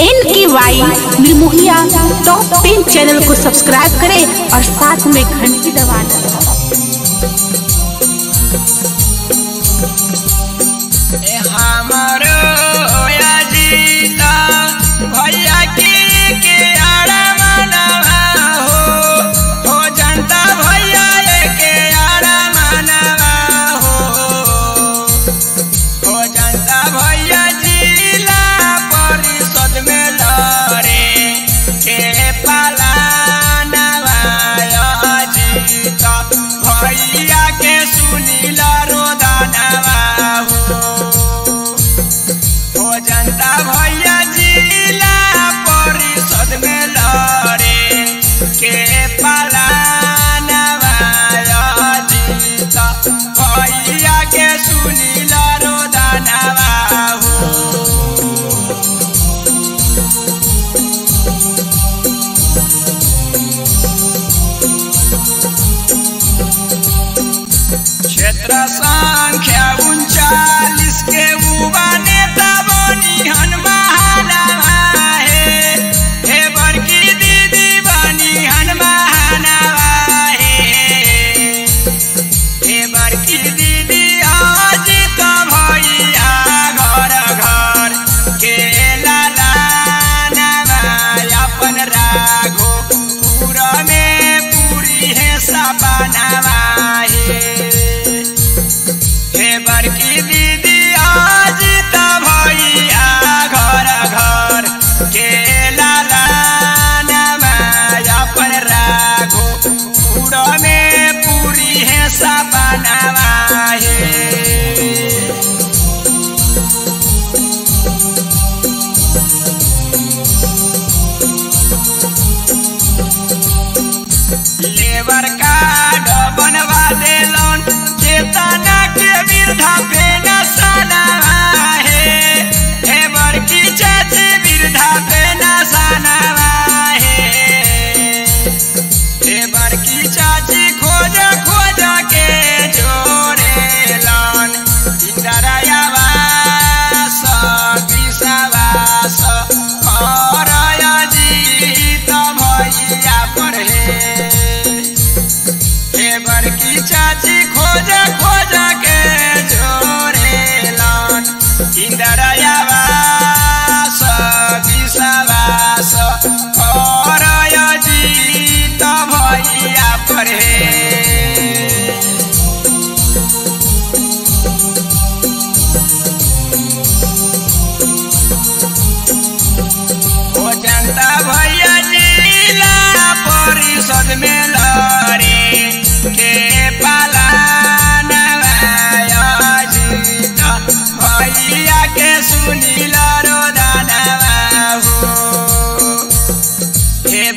N K Y Nirmohiya top ten channel को subscribe करें और साथ में घंटी दबा जनता भैया जिला परिषद में लड़े। के भैया के रोदनवा क्षेत्र संख्या बड़की दीदी आज तो भैया घर घर के अपन राघो पूरा में पूरी है सपनावा हे लेबर हे बड़की चाची खोज खोज के जोड़ेलन इंदिरायावा विश्वास करय जीत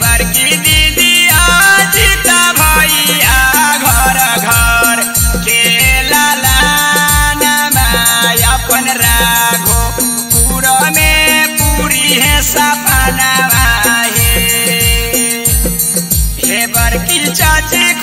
बड़की दीदी आज घर घर लाला अपन राघो। पूरा में पूरी है सपनावा हे हे बड़की चाची